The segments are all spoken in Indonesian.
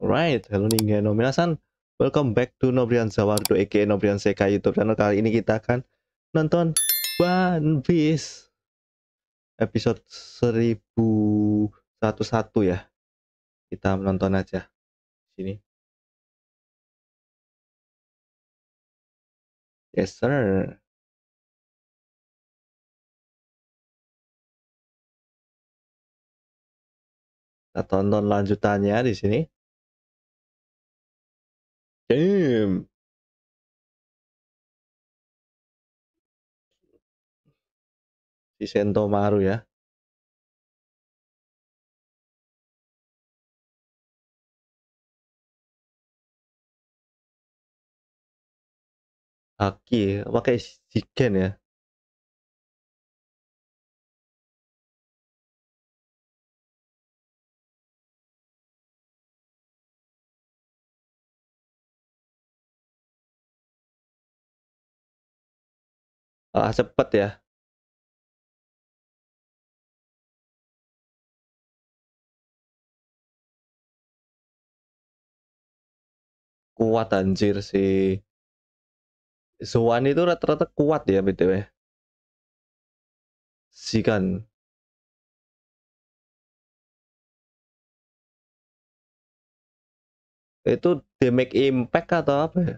Alright, halo nih no minasan. Welcome back to Nobrian Zawardo aka Nobrian Sekai YouTube channel. Kali ini kita akan nonton One Piece episode 1001 ya. Kita menonton aja sini. Yes sir. Kita tonton lanjutannya di sini. Damn. Si Sento Maru ya. Haki, pakai Shigen ya. Ah, cepet ya. Kuat anjir si Zoan itu rata-rata kuat ya BTW. Sikan. Itu damage impact atau apa ya?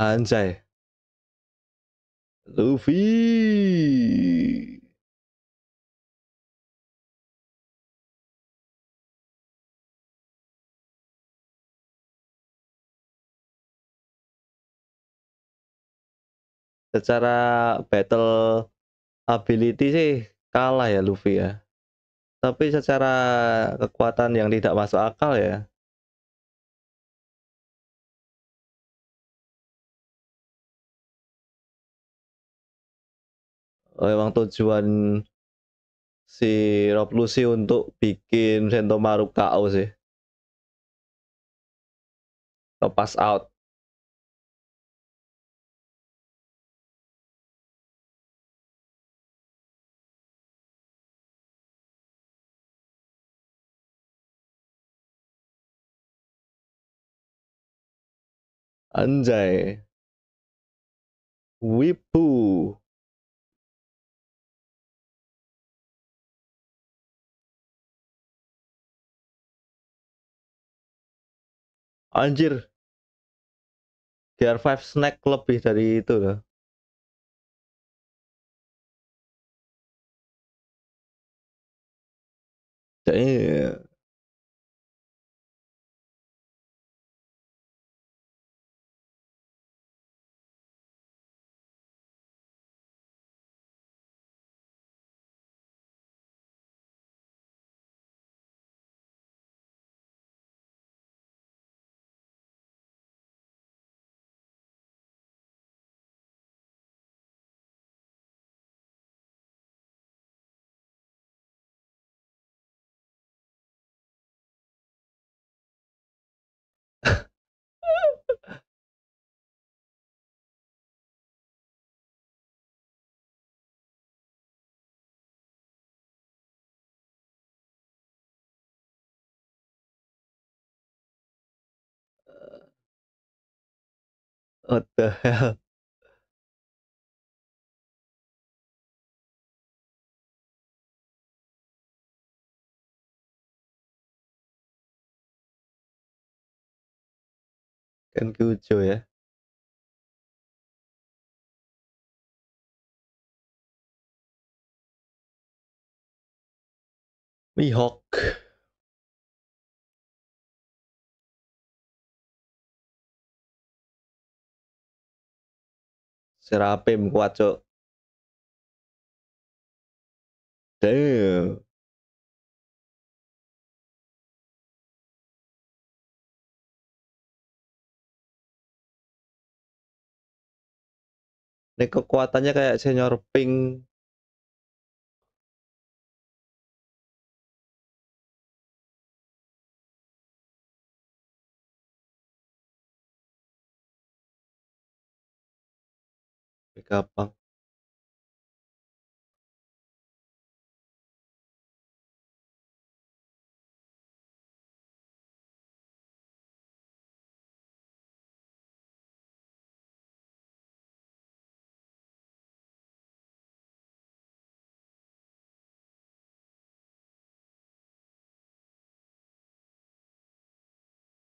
Anjay. Luffy. Secara battle ability sih kalah ya Luffy ya. Tapi secara kekuatan yang tidak masuk akal ya. Emang tujuan si Rob Lucy untuk bikin Sentomaru KO sih. Lepas out. Anjay. Wipu. Anjir. GR5 snack lebih dari itu loh. Damn. What the hell? Kan Kujo ya. Mihawk. Serapim kuat, Cuk. Damn. Ini kekuatannya kayak senior pink. Gampang.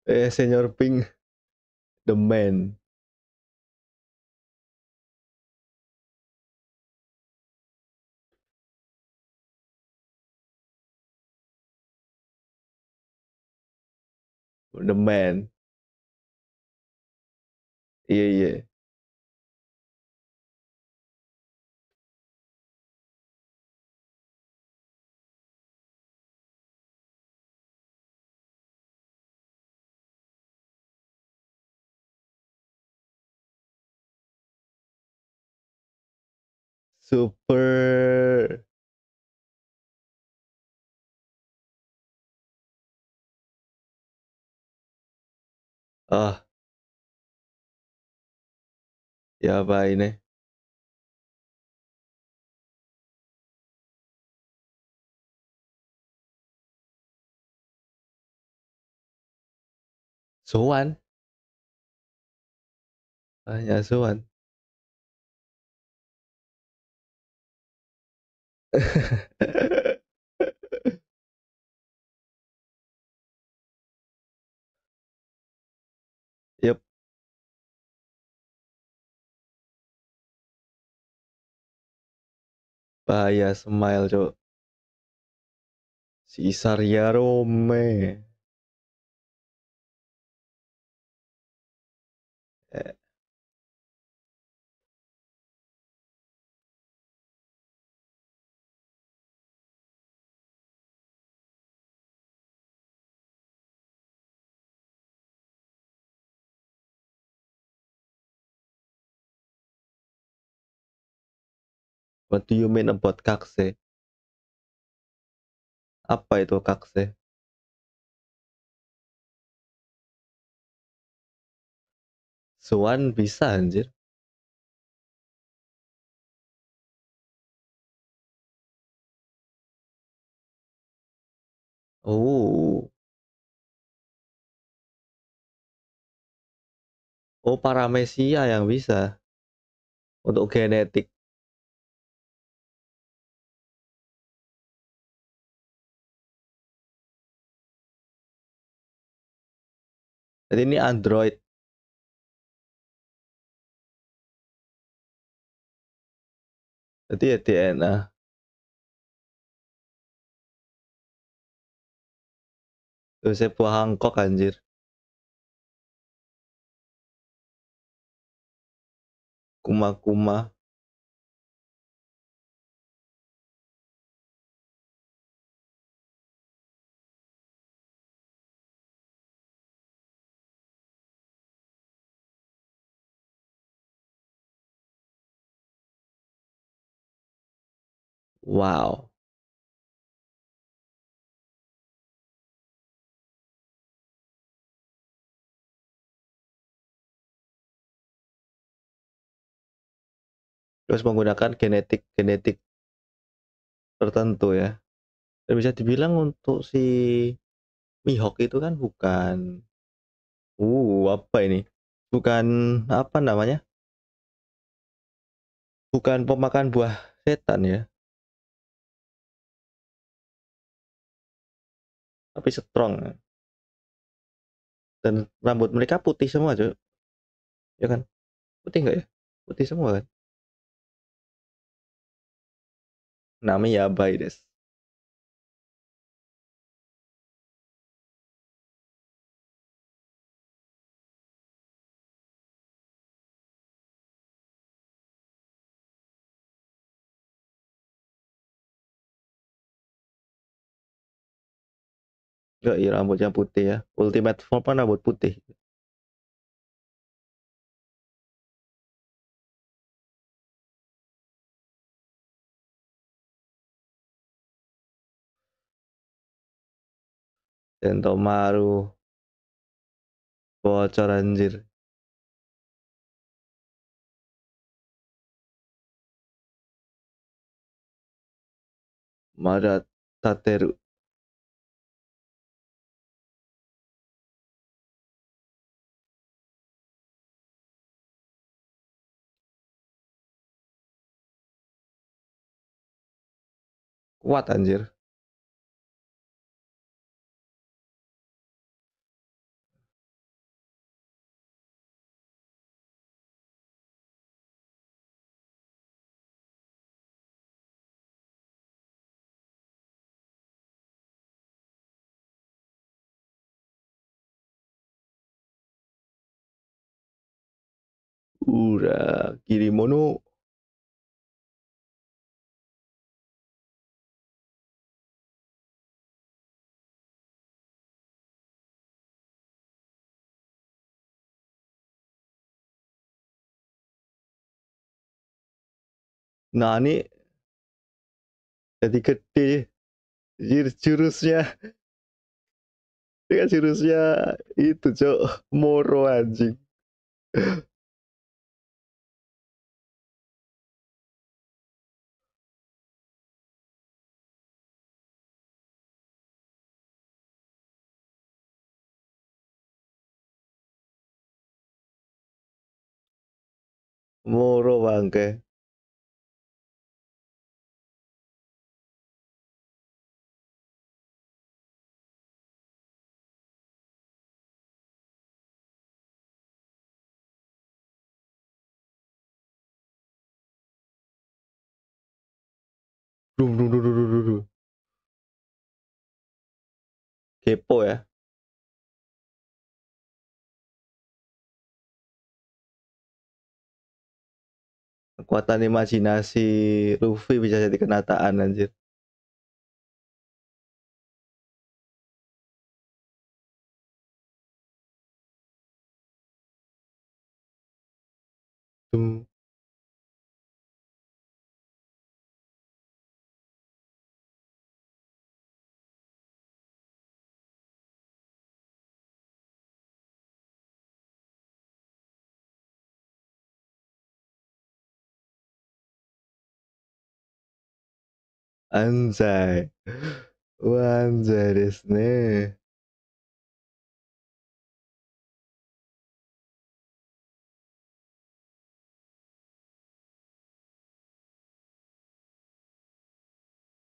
Eh, Senior Pink. The man. The man. yeah yeah Super. 啊，ヤバイね。昨晚，啊，你是苏。Bahaya Smile, Cuk. Si Saria Rome. Eh. What do you mean about Kakse? Apa itu Kakse? Swan bisa anjir. Oh. Oh, paramesia yang bisa. Untuk genetik. Jadi ini Android. Jadi ya DNA. Tuh sebuah Hancock anjir. Kuma-kuma. Wow. Terus menggunakan genetik-genetik tertentu ya. Dan bisa dibilang untuk si Mihawk itu kan bukan uh apa ini? Bukan apa namanya? Bukan pemakan buah setan ya. Tapi strong. Dan rambut mereka putih semua, Cuk. Ya kan? Putih nggak ya? Putih semua kan? Namanya Yabai des. Enggak, iya rambutnya putih ya. Ultimate Form kan rambut putih. Dentomaru bocor anjir. Mada Tateru Kuat anjir. Ura Kirimono. Nah ini jadi gede jurusnya. Dengan jurusnya itu cok Moro anjing. Moro bangke kepo ya. Kekuatan imajinasi Luffy bisa jadi kenyataan anjir Dum. Anjay Wanjay desu ne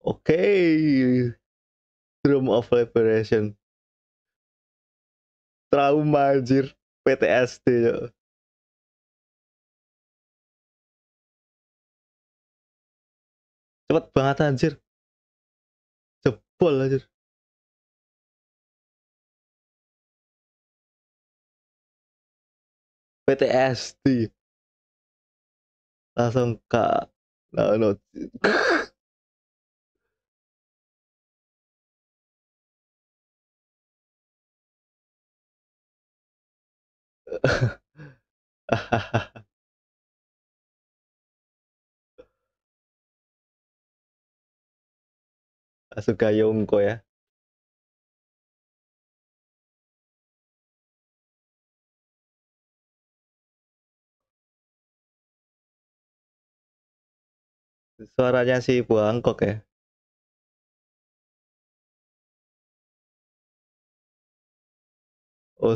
Oke. Drum of Liberation Trauma anjir. PTSD Cepet banget anjir. Jebol anjir. PTSD langsung kak. No, no. Asuka Yonko ya. Suaranya si Buangkok ya. Oh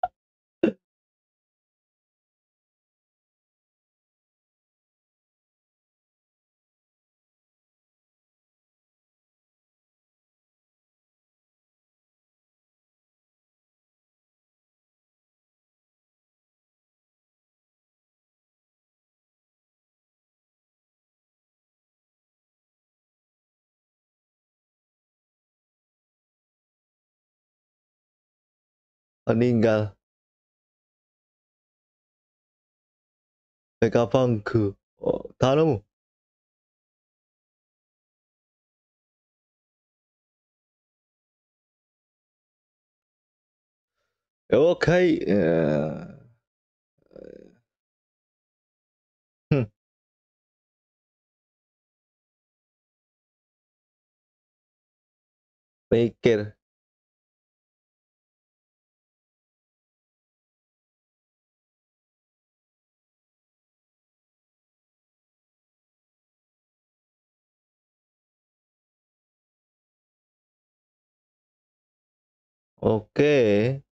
meninggal Vegapunk を頼む了解、えーメイケル。Oke.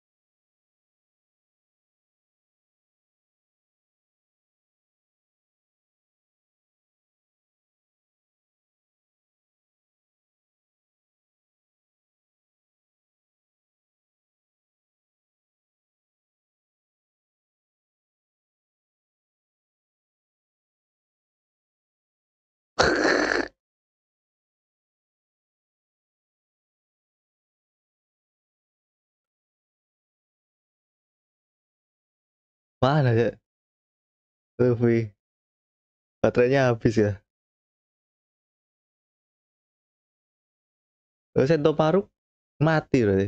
Mana ya? Luffy. Baterainya habis ya? Oh, Sentomaru mati berarti.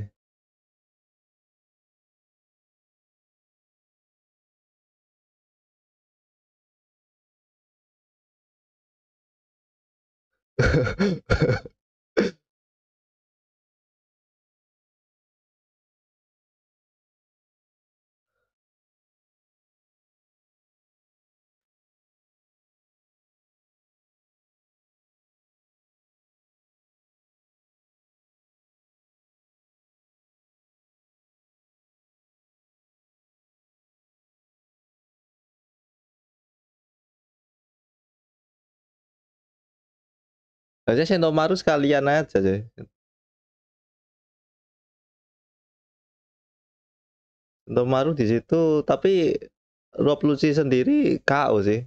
Harusnya Sentomaru sekalian aja sih. Sentomaru di situ, tapi Rob Lucy sendiri KO sih.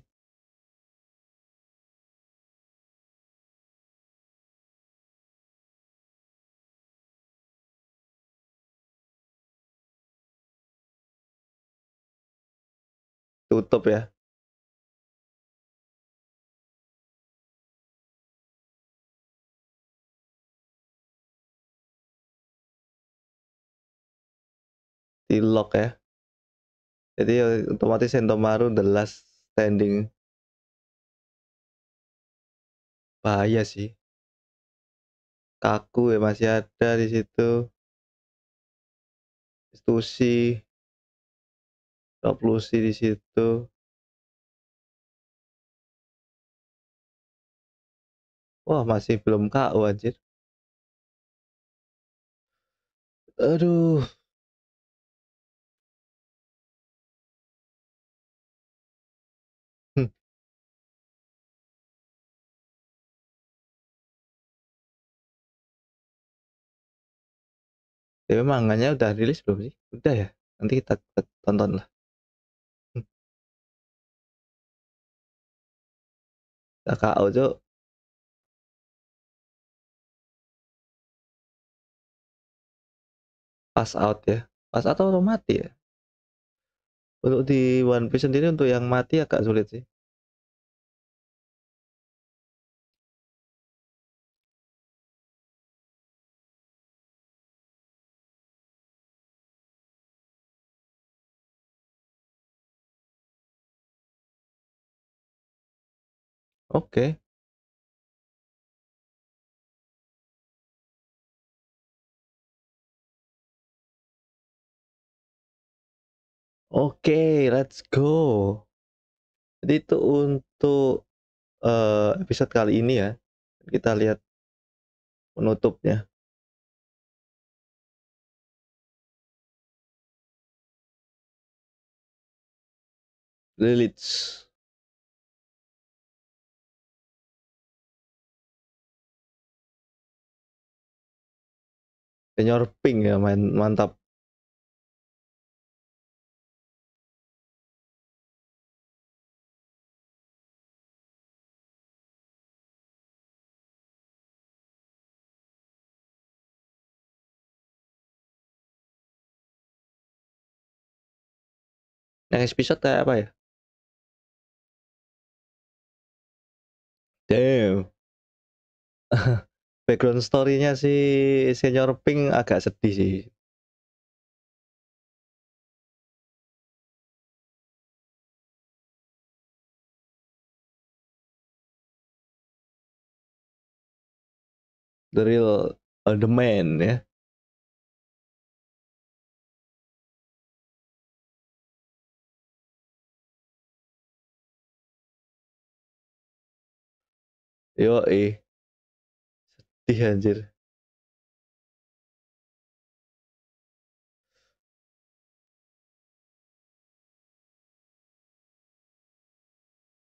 Tutup ya. Di lock ya. Jadi otomatis Sentomaru the last standing. Bahaya sih. Kaku ya masih ada di situ. Rob Lucy di situ. Wah, masih belum KO anjir. Aduh. Ya manganya udah rilis belum sih? Udah ya? Nanti kita, tonton lah. Hmm. KO, Cuk. Pass out ya. Pass out atau mati ya? Untuk di One Piece sendiri untuk yang mati agak sulit sih. Oke. Oke, let's go. Jadi itu untuk uh, episode kali ini ya. Kita lihat penutupnya. Lilith. Senior Pink ya main mantap. Yang episode kayak apa ya? Damn. Background story-nya si Senior Pink agak sedih sih. The real uh, the man ya. Yo, eh. Sedih anjir.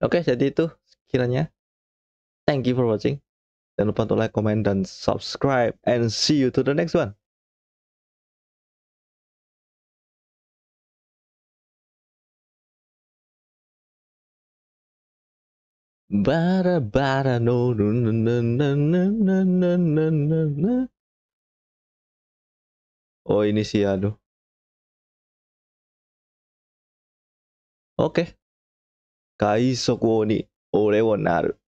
Oke, jadi itu kiranya. Thank you for watching. Jangan lupa untuk like, comment, dan subscribe. And see you to the next one. バラバラのルナナナナナナナナナ。O iniciado. Ok. 外側に俺をなる。